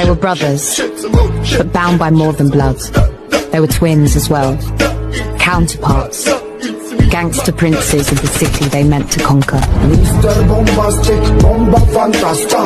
They were brothers, but bound by more than blood. They were twins as well, counterparts, gangster princes of the city they meant to conquer. Mr. Bombastic, bomba fantasta